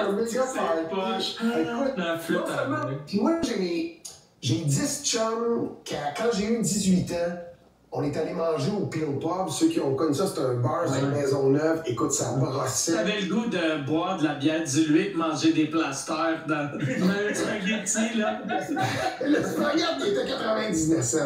un méga Écoute, La non seulement- moi, j'ai mes- j'ai 10 chums quand j'ai eu 18 ans, on est allé manger au Peel Pub. Ceux qui ont connu ça, c'est un bar sur Ouais. Maison Neuve. Écoute, ça brossait. T'avais le goût de boire de la bière diluée manger des plasters dans, dans le spaghetti, là. Le spaghetti était 99 cents.